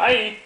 Bye.